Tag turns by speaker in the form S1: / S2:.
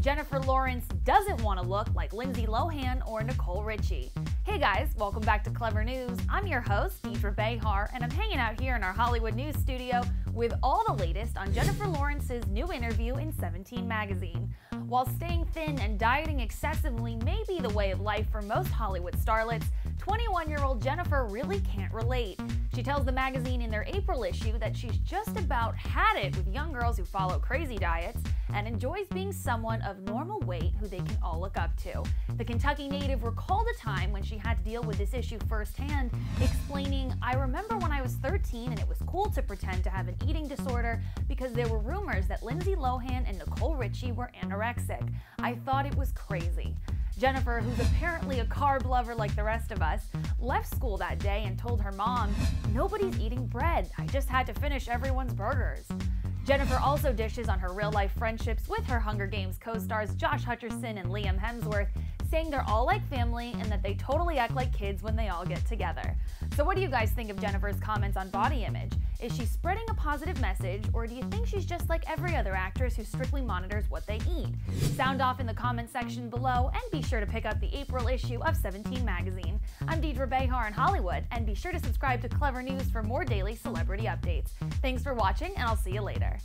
S1: Jennifer Lawrence doesn't want to look like Lindsay Lohan or Nicole Richie. Hey guys, welcome back to Clevver News. I'm your host, Deidre Behar, and I'm hanging out here in our Hollywood News studio with all the latest on Jennifer Lawrence's new interview in 17 magazine. While staying thin and dieting excessively may be the way of life for most Hollywood starlets, 21 year old Jennifer really can't relate. She tells the magazine in their April issue that she's just about had it with young girls who follow crazy diets and enjoys being someone of normal weight who they can all look up to. The Kentucky native recalled a time when she had to deal with this issue firsthand, explaining, I remember when I was 13 and it was cool to pretend to have an eating disorder because there were rumors that Lindsay Lohan and Nicole Richie were anorexic. I thought it was crazy. Jennifer, who's apparently a carb lover like the rest of us, left school that day and told her mom, Nobody's eating bread. I just had to finish everyone's burgers. Jennifer also dishes on her real life friendships with her Hunger Games co stars Josh Hutcherson and Liam Hemsworth, saying they're all like family and that they totally act like kids when they all get together. So, what do you guys think of Jennifer's comments on body image? Is she spreading a positive message, or do you think she's just like every other actress who strictly monitors what they eat? Sound off in the comment section below, and be sure to pick up the April issue of 17 magazine. I'm Deidre Behar in Hollywood, and be sure to subscribe to Clevver News for more daily celebrity updates. Thanks for watching, and I'll see you later.